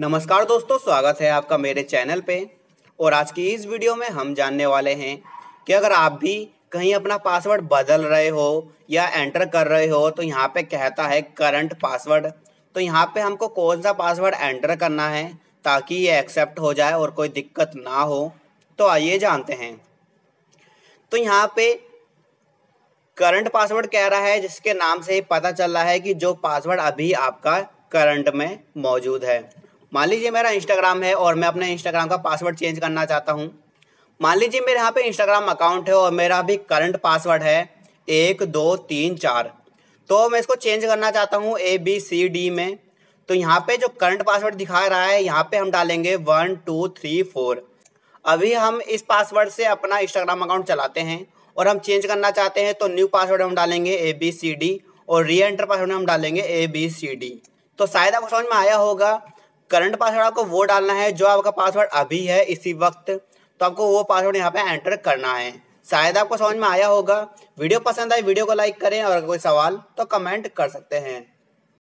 नमस्कार दोस्तों, स्वागत है आपका मेरे चैनल पे। और आज की इस वीडियो में हम जानने वाले हैं कि अगर आप भी कहीं अपना पासवर्ड बदल रहे हो या एंटर कर रहे हो तो यहाँ पे कहता है करंट पासवर्ड। तो यहाँ पे हमको कौन सा पासवर्ड एंटर करना है ताकि ये एक्सेप्ट हो जाए और कोई दिक्कत ना हो। तो आइए जानते हैं। तो यहाँ पे करंट पासवर्ड कह रहा है, जिसके नाम से ही पता चल रहा है कि जो पासवर्ड अभी आपका करंट में मौजूद है। मान लीजिए मेरा इंस्टाग्राम है और मैं अपने इंस्टाग्राम का पासवर्ड चेंज करना चाहता हूँ। मान लीजिए मेरे यहाँ पे इंस्टाग्राम अकाउंट है और मेरा अभी करंट पासवर्ड है एक, दो, तीन, चार। तो मैं इसको चेंज करना चाहता हूँ ए बी सी डी में। तो यहाँ पे जो करंट पासवर्ड दिखा रहा है, यहाँ पे हम डालेंगे वन टू थ्री फोर अभी हम इस पासवर्ड से अपना इंस्टाग्राम अकाउंट चलाते हैं और हम चेंज करना चाहते हैं तो न्यू पासवर्ड हम डालेंगे ए बी सी डी और री एंटर पासवर्ड हम डालेंगे ए बी सी डी तो शायद आपको समझ में आया होगा करंट पासवर्ड आपको वो डालना है जो आपका पासवर्ड अभी है, इसी वक्त। तो आपको वो पासवर्ड यहाँ पे एंटर करना है। शायद आपको समझ में आया होगा। वीडियो पसंद आए, वीडियो को लाइक करें और अगर कोई सवाल तो कमेंट कर सकते हैं।